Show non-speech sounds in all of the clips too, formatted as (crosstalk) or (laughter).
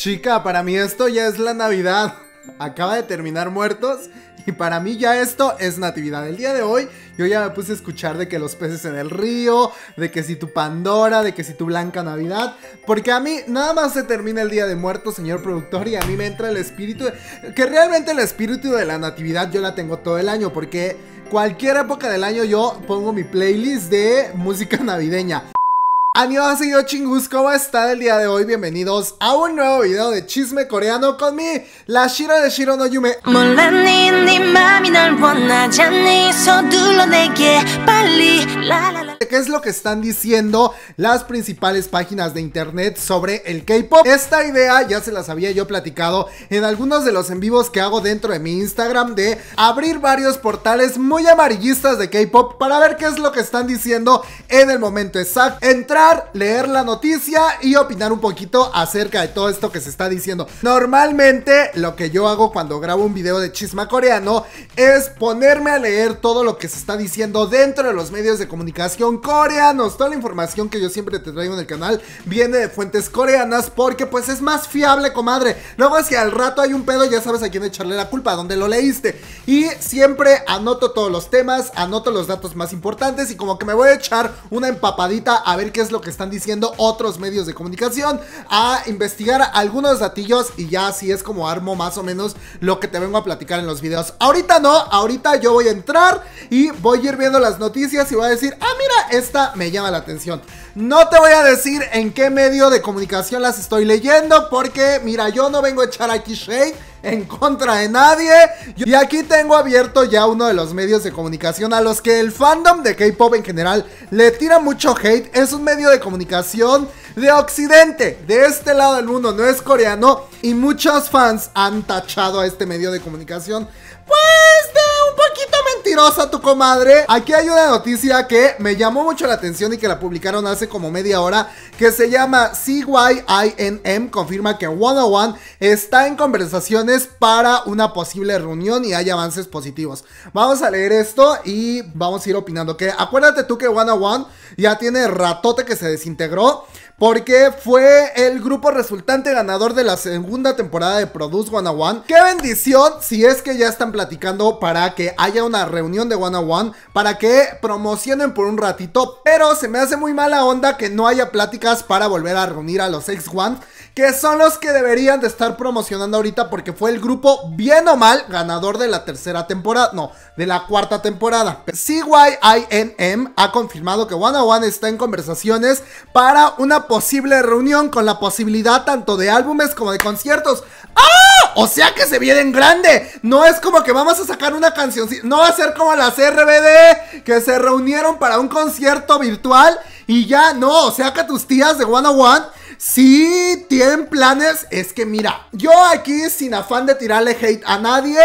Chica, para mí esto ya es la Navidad. Acaba de terminar muertos y para mí ya esto es natividad. El día de hoy yo ya me puse a escuchar de que los peces en el río, de que si tu Pandora, de que si tu Blanca Navidad. Porque a mí nada más se termina el día de muertos, señor productor, y a mí me entra el espíritu. De, que realmente el espíritu de la natividad yo la tengo todo el año. Porque cualquier época del año yo pongo mi playlist de música navideña. Annyeonghaseyo chingus, ¿cómo están el día de hoy? Bienvenidos a un nuevo video de chisme coreano con mi, la Shiro de Shiro no Yume ¿Qué es lo que están diciendo las principales páginas de internet sobre el K-pop? Esta idea ya se las había yo platicado en algunos de los en vivos que hago dentro de mi Instagram de abrir varios portales muy amarillistas de K-pop para ver qué es lo que están diciendo en el momento exacto. Entrar, leer la noticia y opinar un poquito acerca de todo esto que se está diciendo. Normalmente lo que yo hago cuando grabo un video de chisma coreano es ponerme a leer todo lo que se está diciendo dentro de los medios de comunicación coreanos. Toda la información que yo siempre te traigo en el canal viene de fuentes coreanas porque pues es más fiable, comadre. Luego si al rato hay un pedo ya sabes a quién echarle la culpa, donde lo leíste. Y siempre anoto todos los temas, anoto los datos más importantes y como que me voy a echar una empapadita a ver qué es lo que están diciendo otros medios de comunicación, a investigar algunos datillos y ya así es como armo más o menos lo que te vengo a platicar en los videos. Ahorita no, ahorita yo voy a entrar y voy a ir viendo las noticias y voy a decir, ah mira, esta me llama la atención. No te voy a decir en qué medio de comunicación las estoy leyendo, porque mira, yo no vengo a echar aquí shade en contra de nadie. Y aquí tengo abierto ya uno de los medios de comunicación a los que el fandom de K-pop en general le tira mucho hate. Es un medio de comunicación de Occidente, de este lado del mundo, no es coreano. Y muchos fans han tachado a este medio de comunicación. Pues de un poquito mentirosa tu comadre. Aquí hay una noticia que me llamó mucho la atención y que la publicaron hace como media hora. Que se llama CYINM. Confirma que 101 está en conversaciones para una posible reunión y hay avances positivos. Vamos a leer esto y vamos a ir opinando. Que acuérdate tú que 101 ya tiene ratote que se desintegró. Porque fue el grupo resultante ganador de la segunda temporada de Produce 101. ¡Qué bendición! Si es que ya están platicando para que haya una reunión de 101. Para que promocionen por un ratito. Pero se me hace muy mala onda que no haya pláticas para volver a reunir a los X1 que son los que deberían de estar promocionando ahorita porque fue el grupo, bien o mal, ganador de la tercera temporada, no, de la cuarta temporada. CYINM ha confirmado que One One está en conversaciones para una posible reunión con la posibilidad tanto de álbumes como de conciertos. ¡Ah! O sea que se viene en grande. No es como que vamos a sacar una canción. No va a ser como las RBD que se reunieron para un concierto virtual y ya no. O sea que tus tías de One One si tienen planes, es que mira, yo aquí sin afán de tirarle hate a nadie,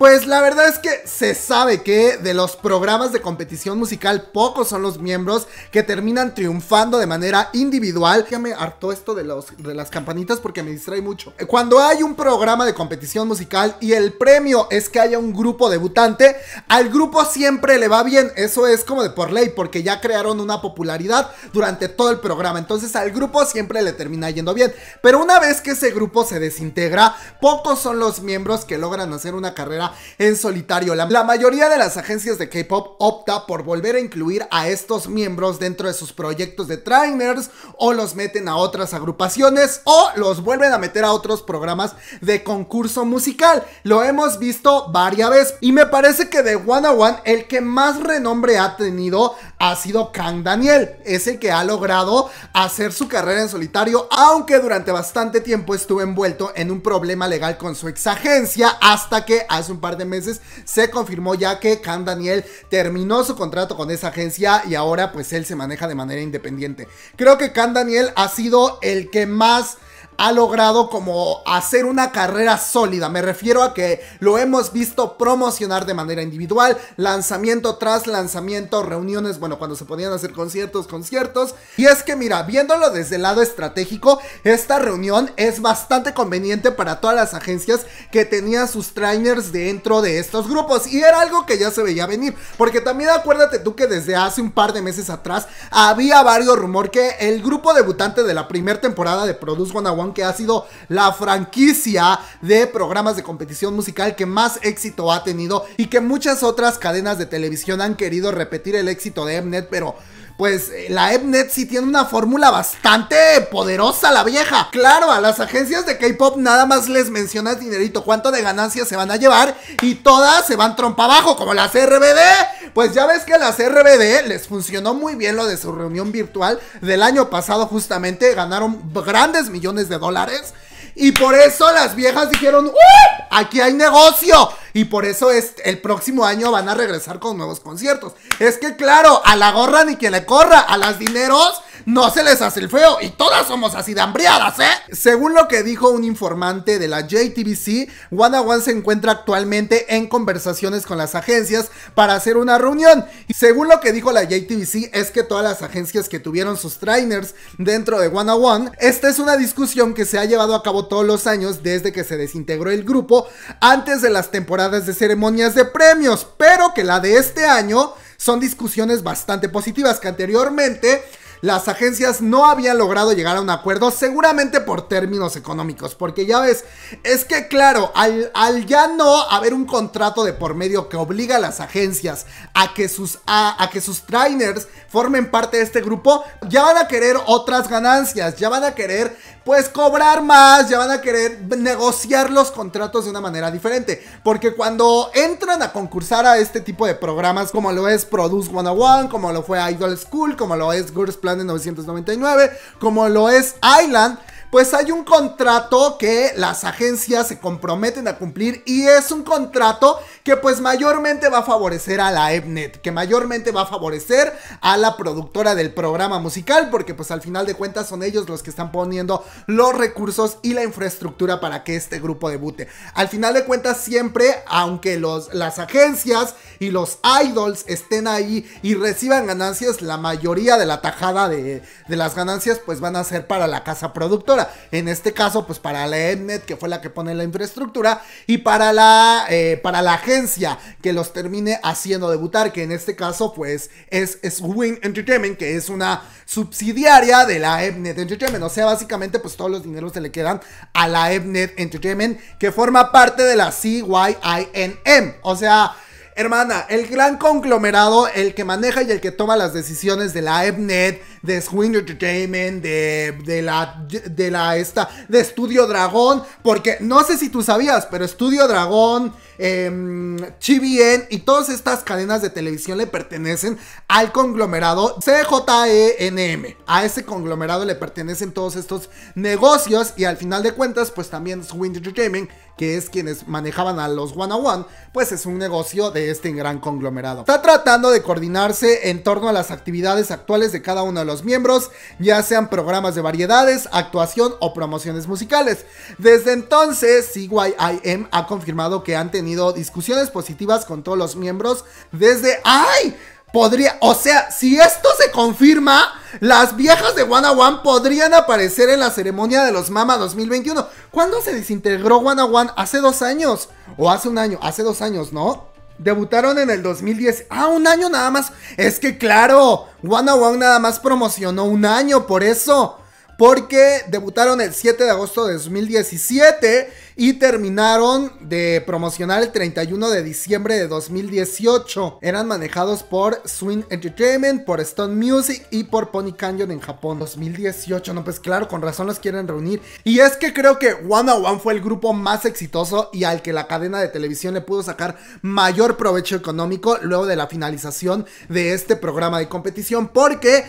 pues la verdad es que se sabe que de los programas de competición musical pocos son los miembros que terminan triunfando de manera individual. Ya me hartó esto de, los, de las campanitas porque me distrae mucho. Cuando hay un programa de competición musical y el premio es que haya un grupo debutante, al grupo siempre le va bien. Eso es como de por ley porque ya crearon una popularidad durante todo el programa. Entonces al grupo siempre le termina yendo bien. Pero una vez que ese grupo se desintegra, pocos son los miembros que logran hacer una carrera en solitario. La, mayoría de las agencias de K-pop opta por volver a incluir a estos miembros dentro de sus proyectos de trainers o los meten a otras agrupaciones o los vuelven a meter a otros programas de concurso musical. Lo hemos visto varias veces y me parece que de One on One el que más renombre ha tenido ha sido Kang Daniel. Es el que ha logrado hacer su carrera en solitario, aunque durante bastante tiempo estuvo envuelto en un problema legal con su ex agencia hasta que hace un par de meses se confirmó ya que Can Daniel terminó su contrato con esa agencia y ahora pues él se maneja de manera independiente. Creo que Can Daniel ha sido el que más ha logrado como hacer una carrera sólida. Me refiero a que lo hemos visto promocionar de manera individual, lanzamiento tras lanzamiento, reuniones, bueno, cuando se podían hacer conciertos, conciertos. Y es que mira, viéndolo desde el lado estratégico, esta reunión es bastante conveniente para todas las agencias que tenían sus trainers dentro de estos grupos. Y era algo que ya se veía venir, porque también acuérdate tú que desde hace un par de meses atrás había varios rumor que el grupo debutante de la primera temporada de Produce 101 que ha sido la franquicia de programas de competición musical que más éxito ha tenido y que muchas otras cadenas de televisión han querido repetir el éxito de Mnet, pero pues eh, la Epnet sí tiene una fórmula bastante poderosa la vieja. Claro, a las agencias de K-Pop nada más les mencionas dinerito, cuánto de ganancias se van a llevar y todas se van trompa abajo como las RBD pues ya ves que las RBD les funcionó muy bien lo de su reunión virtual del año pasado, justamente ganaron grandes millones de dólares. Y por eso las viejas dijeron, ¡Uh! Aquí hay negocio. Y por eso es, el próximo año van a regresar con nuevos conciertos. Es que claro, a la gorra ni quien le corra, a las dineros no se les hace el feo. Y todas somos así de hambriadas, ¿eh? Según lo que dijo un informante de la JTBC, One One se encuentra actualmente en conversaciones con las agencias para hacer una reunión. Y según lo que dijo la JTBC, es que todas las agencias que tuvieron sus trainers dentro de One One, esta es una discusión que se ha llevado a cabo todos los años desde que se desintegró el grupo antes de las temporadas de ceremonias de premios, pero que la de este año son discusiones bastante positivas que anteriormente las agencias no habían logrado llegar a un acuerdo, seguramente por términos económicos, porque ya ves, es que claro, al, al ya no haber un contrato de por medio que obliga a las agencias a que sus, a, a que sus trainers formen parte de este grupo, ya van a querer otras ganancias, ya van a querer pues cobrar más, ya van a querer negociar los contratos de una manera diferente. Porque cuando entran a concursar a este tipo de programas, como lo es Produce 101, como lo fue Idol School, como lo es Girls Planet 999, como lo es Island, pues hay un contrato que las agencias se comprometen a cumplir y es un contrato que pues mayormente va a favorecer a la EBNET, que mayormente va a favorecer a la productora del programa musical, porque pues al final de cuentas son ellos los que están poniendo los recursos y la infraestructura para que este grupo debute. Al final de cuentas siempre, aunque los, las agencias y los idols estén ahí y reciban ganancias, la mayoría de la tajada de, de las ganancias pues van a ser para la casa productora. En este caso, pues para la Ednet, que fue la que pone la infraestructura, y para la, eh, para la agencia que los termine haciendo debutar, que en este caso, pues es, es Win Entertainment, que es una subsidiaria de la Ednet Entertainment. O sea, básicamente, pues todos los dineros se le quedan a la Ednet Entertainment, que forma parte de la CYINM. O sea, Hermana, el gran conglomerado, el que maneja y el que toma las decisiones de la EBNet, de Swing Entertainment, de, de la, de la, esta, de Studio Dragón, porque no sé si tú sabías, pero Studio Dragón, eh, y todas estas cadenas de televisión le pertenecen al conglomerado CJENM. A ese conglomerado le pertenecen todos estos negocios y al final de cuentas, pues también Swing Entertainment que es quienes manejaban a los One on One, pues es un negocio de este gran conglomerado. Está tratando de coordinarse en torno a las actividades actuales de cada uno de los miembros, ya sean programas de variedades, actuación o promociones musicales. Desde entonces, CYIM ha confirmado que han tenido discusiones positivas con todos los miembros desde... ¡Ay! Podría, o sea, si esto se confirma, las viejas de One One podrían aparecer en la ceremonia de los Mama 2021. ¿Cuándo se desintegró One One? Hace dos años. O hace un año, hace dos años, ¿no? Debutaron en el 2010. Ah, un año nada más. Es que claro, One One nada más promocionó un año, por eso. Porque debutaron el 7 de agosto de 2017 y terminaron de promocionar el 31 de diciembre de 2018. Eran manejados por Swing Entertainment, por Stone Music y por Pony Canyon en Japón. 2018, no, pues claro, con razón los quieren reunir. Y es que creo que One One fue el grupo más exitoso y al que la cadena de televisión le pudo sacar mayor provecho económico luego de la finalización de este programa de competición. Porque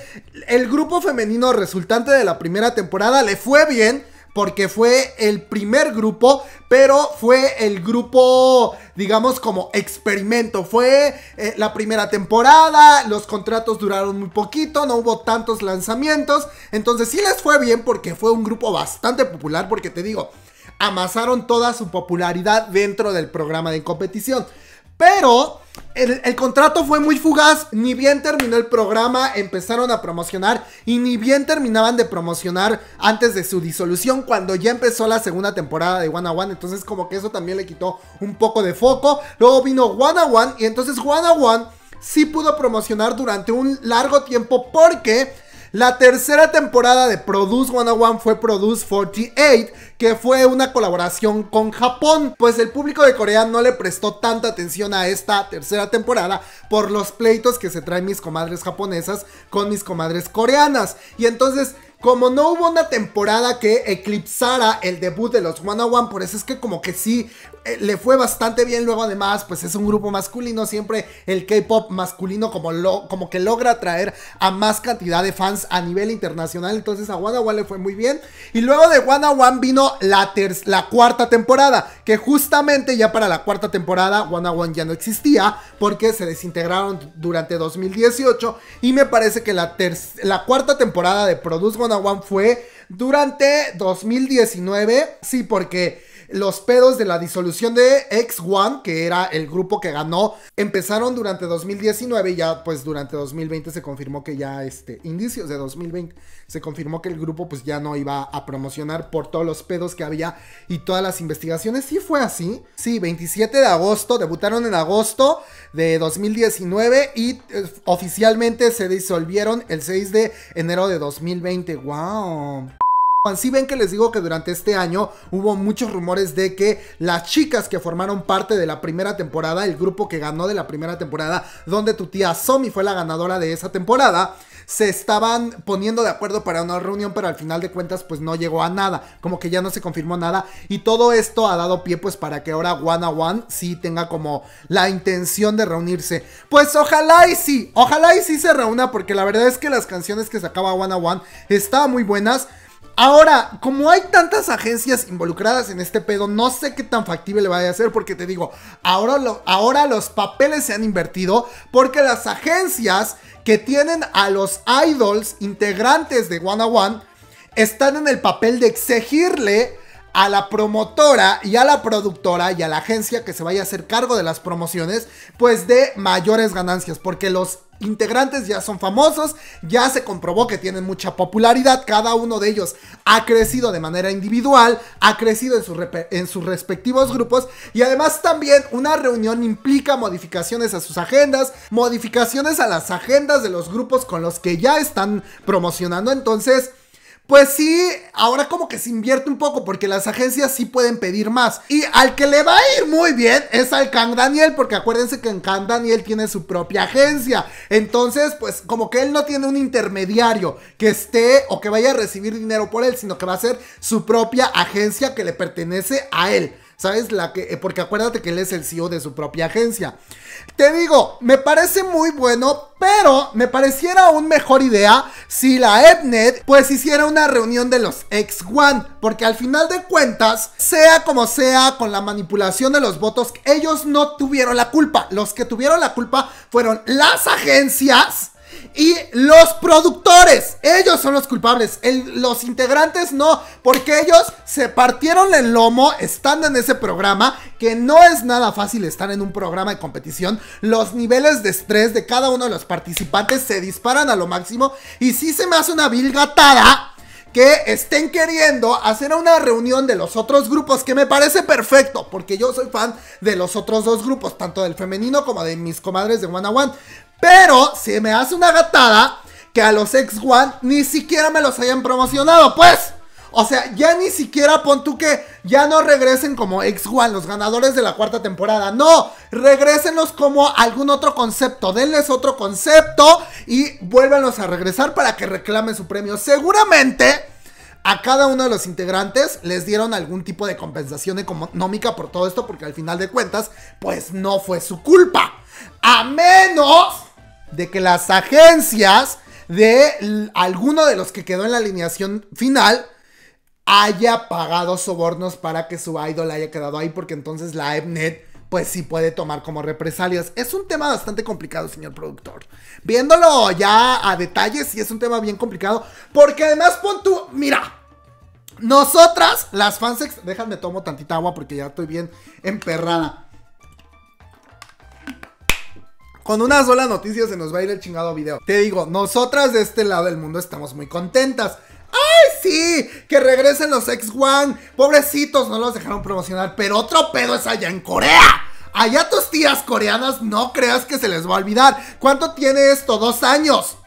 el grupo femenino resultante de la primera temporada le fue bien porque fue el primer grupo, pero fue el grupo, digamos, como experimento. Fue eh, la primera temporada, los contratos duraron muy poquito, no hubo tantos lanzamientos, entonces sí les fue bien porque fue un grupo bastante popular, porque te digo, amasaron toda su popularidad dentro del programa de competición. Pero el, contrato fue muy fugaz, ni bien terminó el programa, empezaron a promocionar y ni bien terminaban de promocionar antes de su disolución cuando ya empezó la segunda temporada de One One, entonces como que eso también le quitó un poco de foco. Luego vino One One y entonces One One sí pudo promocionar durante un largo tiempo porque La tercera temporada de Produce 101 fue Produce 48, que fue una colaboración con Japón. Pues el público de Corea no le prestó tanta atención a esta tercera temporada por los pleitos que se traen mis comadres japonesas con mis comadres coreanas. Y entonces como no hubo una temporada que eclipsara el debut de los One por eso es que como que sí le fue bastante bien. Luego además, pues es un grupo masculino, siempre el K-pop masculino como, lo, como que logra atraer a más cantidad de fans a nivel internacional. Entonces a One One le fue muy bien. Y luego de One One vino la, la cuarta temporada, que justamente ya para la cuarta temporada One One ya no existía porque se desintegraron durante 2018 y me parece que la, la cuarta temporada de Produce One One fue durante 2019. Sí, porque los pedos de la disolución de X1, que era el grupo que ganó, empezaron durante 2019 y ya pues durante 2020 se confirmó que ya, este, indicios de 2020, se confirmó que el grupo pues ya no iba a promocionar por todos los pedos que había y todas las investigaciones. Sí fue así. Sí, 27 de agosto, debutaron en agosto de 2019 y eh, oficialmente se disolvieron el 6 de enero de 2020. ¡Wow! Si ven que les digo que durante este año hubo muchos rumores de que las chicas que formaron parte de la primera temporada, el grupo que ganó de la primera temporada, donde tu tía Somi fue la ganadora de esa temporada, se estaban poniendo de acuerdo para una reunión, pero al final de cuentas pues no llegó a nada, como que ya no se confirmó nada y todo esto ha dado pie pues para que ahora One One sí tenga como la intención de reunirse. Pues ojalá y sí, ojalá y sí se reúna porque la verdad es que las canciones que sacaba One One estaban muy buenas. Ahora, como hay tantas agencias involucradas en este pedo, no sé qué tan factible le vaya a ser porque te digo, ahora, los papeles se han invertido porque las agencias que tienen a los idols integrantes de One One están en el papel de exigirle a la promotora y a la productora y a la agencia que se vaya a hacer cargo de las promociones, pues de mayores ganancias, porque los integrantes ya son famosos, ya se comprobó que tienen mucha popularidad, cada uno de ellos ha crecido de manera individual, ha crecido en, en, sus respectivos grupos y además también una reunión implica modificaciones a sus agendas, modificaciones a las agendas de los grupos con los que ya están promocionando, entonces... Pues sí, ahora como que se invierte un poco porque las agencias sí pueden pedir más. Y al que le va a ir muy bien es al Kang Daniel, porque acuérdense que en Kang Daniel tiene su propia agencia. Entonces, pues como que él no tiene un intermediario que esté o que vaya a recibir dinero por él, sino que va a ser su propia agencia que le pertenece a él. ¿Sabes? La que, eh, porque acuérdate que él es el CEO de su propia agencia. Te digo, me parece muy bueno, pero me pareciera aún mejor idea si la EPNET pues hiciera una reunión de los X1, porque al final de cuentas, sea como sea, con la manipulación de los votos, ellos no tuvieron la culpa. Los que tuvieron la culpa fueron las agencias y los productores, ellos son los culpables. los integrantes no, porque ellos se partieron el lomo estando en ese programa, que no es nada fácil estar en un programa de competición. Los niveles de estrés de cada uno de los participantes se disparan a lo máximo. Y si se me hace una vil gatada que estén queriendo hacer una reunión de los otros grupos, que me parece perfecto, porque yo soy fan de los otros dos grupos, tanto del femenino como de mis comadres de One One. Pero se me hace una gatada que a los X1 ni siquiera me los hayan promocionado, pues. O sea, ya ni siquiera pon tú que ya no regresen como X1, los ganadores de la cuarta temporada. No, regresenlos como algún otro concepto. Denles otro concepto y vuélvanlos a regresar para que reclamen su premio. Seguramente a cada uno de los integrantes les dieron algún tipo de compensación económica por todo esto, porque al final de cuentas, pues no fue su culpa. A menos de que las agencias de alguno de los que quedó en la alineación final haya pagado sobornos para que su idol haya quedado ahí, porque entonces la EBNet pues sí puede tomar como represalias. Es un tema bastante complicado, señor productor. Viéndolo ya a detalles, sí es un tema bien complicado, porque además pon tú, mira, nosotras, las fans, déjame tomo tantita agua porque ya estoy bien emperrada. Con una sola noticia se nos va a ir el chingado video. Te digo, nosotras de este lado del mundo estamos muy contentas. ¡Ay, sí! Que regresen los X1. Pobrecitos, no los dejaron promocionar. Pero otro pedo es allá en Corea. Allá tus tías coreanas no creas que se les va a olvidar. ¿Cuánto tiene esto? Dos años.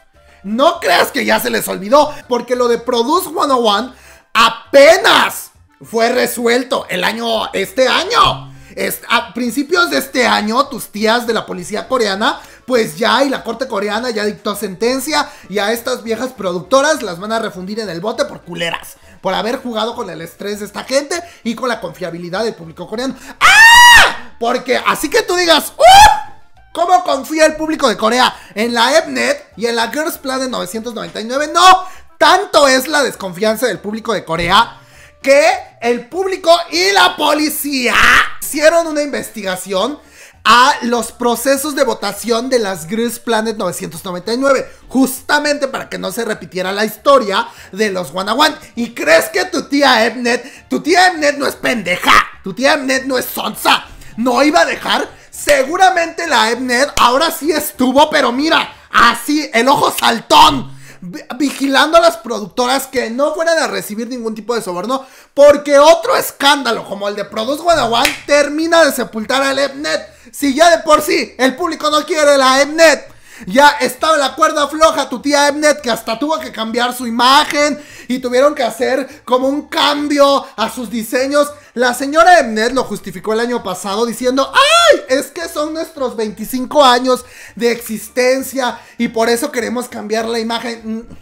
no creas que ya se les olvidó, porque lo de Produce 101 apenas fue resuelto el año, este año. A principios de este año, tus tías de la policía coreana, pues ya, y la corte coreana ya dictó sentencia, y a estas viejas productoras las van a refundir en el bote por culeras, por haber jugado con el estrés de esta gente y con la confiabilidad del público coreano. ¡Ah! Porque así que tú digas, ¡Uh! ¿Cómo confía el público de Corea en la EBNet y en la Girls Planet 999? No, tanto es la desconfianza del público de Corea que el público y la policía hicieron una investigación a los procesos de votación de las Girls Planet 999, justamente para que no se repitiera la historia de los One One. ¿Y crees que tu tía Ebnet, tu tía Ebnet no es pendeja, tu tía Ebnet no es sonsa, no iba a dejar Seguramente la EBNET ahora sí estuvo, pero mira, así, el ojo saltón. Vigilando a las productoras que no fueran a recibir ningún tipo de soborno, porque otro escándalo como el de Produce One termina de sepultar al EBNET. Si ya de por sí el público no quiere la EBNET, ya estaba la cuerda floja tu tía Ebnet que hasta tuvo que cambiar su imagen y tuvieron que hacer como un cambio a sus diseños. La señora Ebnet lo justificó el año pasado diciendo, ¡ay! Es que son nuestros 25 años de existencia y por eso queremos cambiar la imagen. Mm,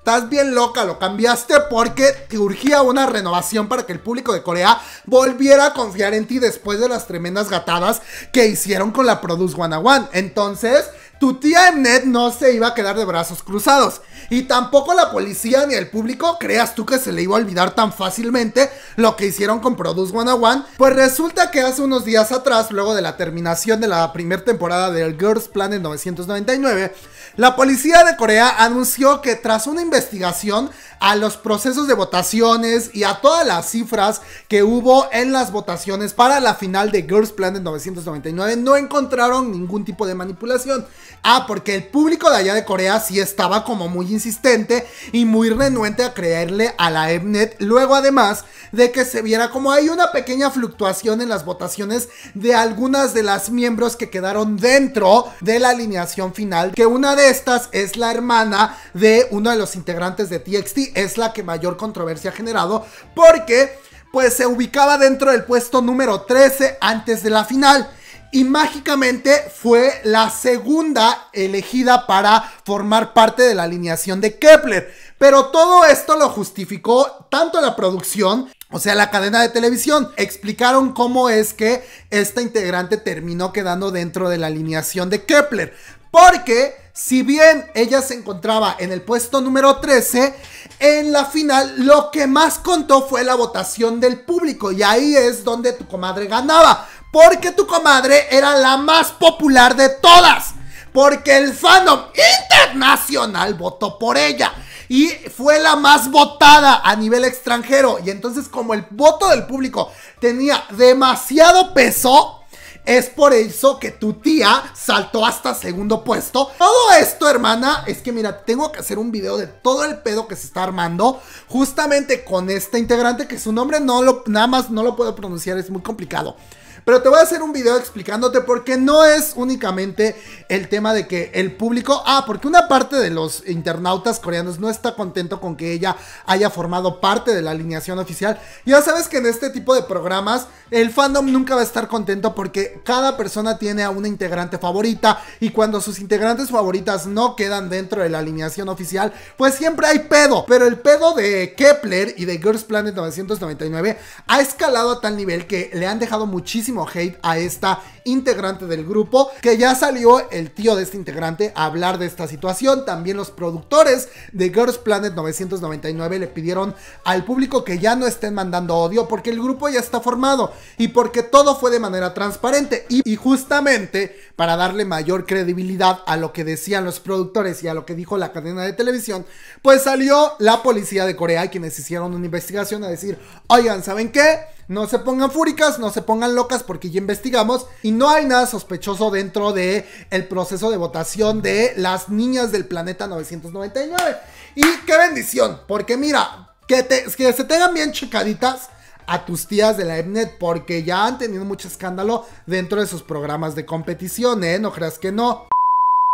estás bien loca, lo cambiaste porque te urgía una renovación para que el público de Corea volviera a confiar en ti después de las tremendas gatadas que hicieron con la Produce One One. Entonces, tu tía Emnet no se iba a quedar de brazos cruzados. Y tampoco la policía ni el público creas tú que se le iba a olvidar tan fácilmente lo que hicieron con Produce 101. Pues resulta que hace unos días atrás, luego de la terminación de la primera temporada del Girls Planet 999, la policía de Corea anunció que tras una investigación a los procesos de votaciones y a todas las cifras que hubo en las votaciones para la final de Girls Planet 999, no encontraron ningún tipo de manipulación. Ah, porque el público de allá de Corea sí estaba como muy insistente y muy renuente a creerle a la EBNet. Luego, además de que se viera como hay una pequeña fluctuación en las votaciones de algunas de las miembros que quedaron dentro de la alineación final. Que una de estas es la hermana de uno de los integrantes de TXT. Es la que mayor controversia ha generado porque pues se ubicaba dentro del puesto número 13 antes de la final y mágicamente fue la segunda elegida para formar parte de la alineación de Kepler. Pero todo esto lo justificó tanto la producción, o sea, la cadena de televisión. Explicaron cómo es que esta integrante terminó quedando dentro de la alineación de Kepler. Porque si bien ella se encontraba en el puesto número 13, en la final lo que más contó fue la votación del público y ahí es donde tu comadre ganaba. Porque tu comadre era la más popular de todas. Porque el fandom internacional votó por ella. Y fue la más votada a nivel extranjero. Y entonces como el voto del público tenía demasiado peso, es por eso que tu tía saltó hasta segundo puesto. Todo esto, hermana, es que mira, tengo que hacer un video de todo el pedo que se está armando. Justamente con esta integrante que su nombre no lo, nada más no lo puedo pronunciar, es muy complicado. Pero te voy a hacer un video explicándote porque no es únicamente el tema de que el público, ah, porque una parte de los internautas coreanos no está contento con que ella haya formado parte de la alineación oficial. Ya sabes que en este tipo de programas el fandom nunca va a estar contento porque cada persona tiene a una integrante favorita y cuando sus integrantes favoritas no quedan dentro de la alineación oficial, pues siempre hay pedo. Pero el pedo de Kepler y de Girls Planet 999 ha escalado a tal nivel que le han dejado muchísimo hate a esta integrante del grupo, que ya salió el tío de este integrante a hablar de esta situación. También los productores de Girls Planet 999 le pidieron al público que ya no estén mandando odio porque el grupo ya está formado y porque todo fue de manera transparente. Y, y justamente para darle mayor credibilidad a lo que decían los productores y a lo que dijo la cadena de televisión, pues salió la policía de Corea y quienes hicieron una investigación a decir, oigan, ¿saben qué? No se pongan fúricas, no se pongan locas porque ya investigamos y no hay nada sospechoso dentro de el proceso de votación de las niñas del planeta 999. Y qué bendición, porque mira, que, que se tengan bien checaditas a tus tías de la EBNET porque ya han tenido mucho escándalo dentro de sus programas de competición, ¿eh? No creas que no.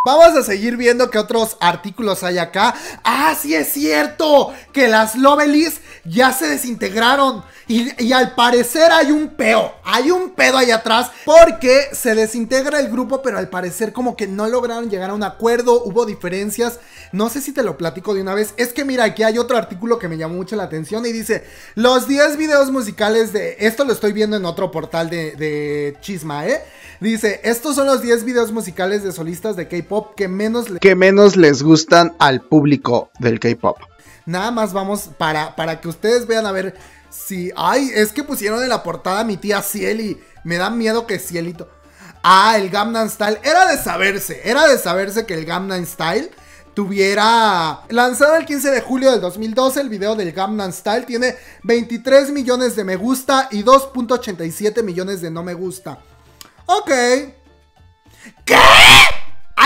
Vamos a seguir viendo qué otros artículos hay acá. Ah, sí es cierto, que las Lovelis ya se desintegraron. Y, al parecer hay un peo, hay un pedo ahí atrás porque se desintegra el grupo, pero al parecer como que no lograron llegar a un acuerdo, hubo diferencias. No sé si te lo platico de una vez. Es que mira, aquí hay otro artículo que me llamó mucho la atención y dice, los 10 videos musicales de... Esto lo estoy viendo en otro portal de, de Chisma, ¿eh? Dice, estos son los 10 videos musicales de solistas de K-Pop que menos, que menos les gustan al público del K-Pop. Nada más vamos para, para que ustedes vean a ver si... Ay, es que pusieron en la portada a mi tía Ciel me da miedo que Cielito... Ah, el Gamnan Style. Era de saberse, era de saberse que el Gamnan Style tuviera... Lanzado el 15 de julio del 2012, el video del Gamnan Style tiene 23 millones de me gusta y 2.87 millones de no me gusta. Ok. ¿Qué?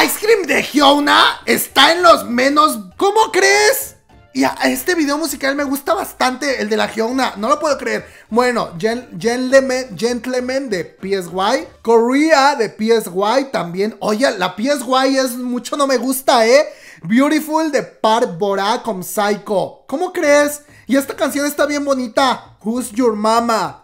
Ice Cream de Hyuna está en los menos... ¿Cómo crees? Y a este video musical me gusta bastante el de la Hyuna, no lo puedo creer. Bueno, Gentleman, Gentleman de PSY, Korea de PSY también. Oye, la PSY es mucho no me gusta, ¿eh? Beautiful de Par Bora con Psycho. ¿Cómo crees? Y esta canción está bien bonita. Who's Your Mama?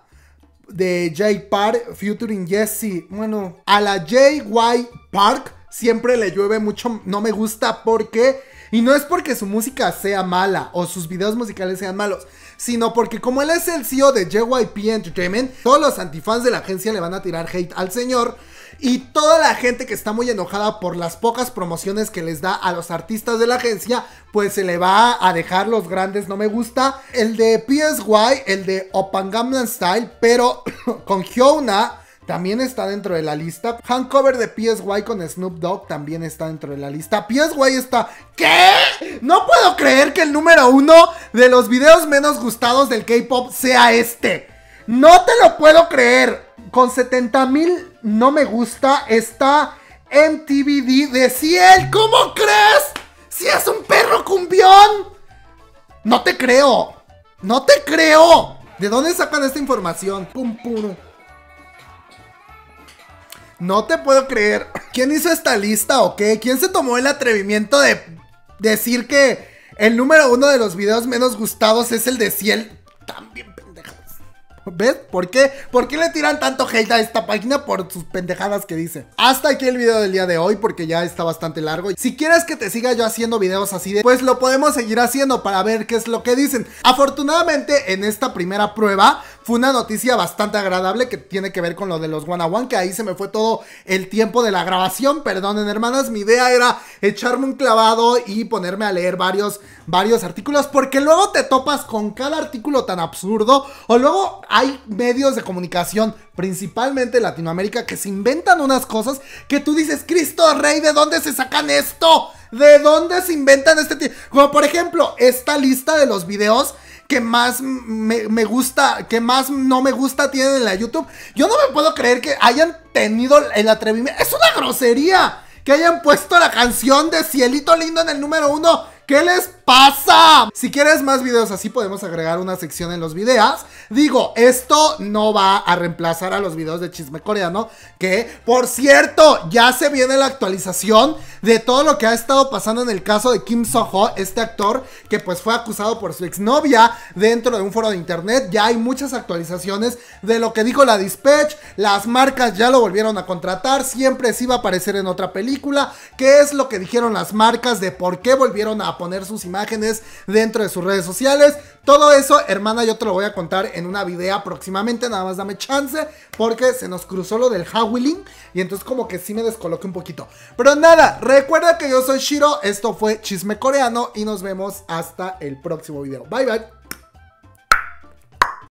de J Park featuring Jesse. Bueno, a la JY Park siempre le llueve mucho, no me gusta porque... Y no es porque su música sea mala o sus videos musicales sean malos, sino porque como él es el CEO de JYP Entertainment, todos los antifans de la agencia le van a tirar hate al señor y toda la gente que está muy enojada por las pocas promociones que les da a los artistas de la agencia, pues se le va a dejar los grandes no me gusta. El de PSY, el de Open Style, pero (coughs) con Hyuna también está dentro de la lista. Handcover de PSY con Snoop Dogg también está dentro de la lista. PSY está... ¿Qué? No puedo creer que el número uno de los videos menos gustados del K-Pop sea este. No te lo puedo creer. Con 70 mil no me gusta está MTVD de Ciel. ¿Cómo crees? Si es un perro cumbión. No te creo. No te creo. ¿De dónde sacan esta información? Pum, pum. No te puedo creer. ¿Quién hizo esta lista o qué? ¿Quién se tomó el atrevimiento de decir que el número uno de los videos menos gustados es el de Ciel? También ¿Ves? ¿Por qué? ¿Por qué le tiran tanto hate a esta página por sus pendejadas que dice? Hasta aquí el video del día de hoy porque ya está bastante largo. Si quieres que te siga yo haciendo videos así de, pues lo podemos seguir haciendo para ver qué es lo que dicen. Afortunadamente en esta primera prueba fue una noticia bastante agradable que tiene que ver con lo de los one one, que ahí se me fue todo el tiempo de la grabación. Perdonen hermanas, mi idea era echarme un clavado y ponerme a leer varios, varios artículos porque luego te topas con cada artículo tan absurdo o luego hay medios de comunicación, principalmente en Latinoamérica, que se inventan unas cosas que tú dices, Cristo Rey, ¿de dónde se sacan esto? ¿De dónde se inventan este tipo? Como por ejemplo, esta lista de los videos que más me, gusta, que más no me gusta tienen en la YouTube. Yo no me puedo creer que hayan tenido el atrevimiento. Es una grosería que hayan puesto la canción de Cielito Lindo en el número uno. ¿Qué les pasa? Si quieres más videos así podemos agregar una sección en los videos. Digo, esto no va a reemplazar a los videos de chisme coreano. Que, por cierto, ya se viene la actualización de todo lo que ha estado pasando en el caso de Kim Soho, este actor que pues fue acusado por su exnovia dentro de un foro de internet. Ya hay muchas actualizaciones de lo que dijo la Dispatch. Las marcas ya lo volvieron a contratar. Siempre se iba a aparecer en otra película. ¿Qué es lo que dijeron las marcas de por qué volvieron a poner sus imágenes dentro de sus redes sociales. Todo eso, hermana, yo te lo voy a contar en una video próximamente. Nada más dame chance porque se nos cruzó lo del Howling y entonces como que sí me descoloqué un poquito. Pero nada, recuerda que yo soy Shiro, esto fue Chisme Coreano y nos vemos hasta el próximo video. Bye bye.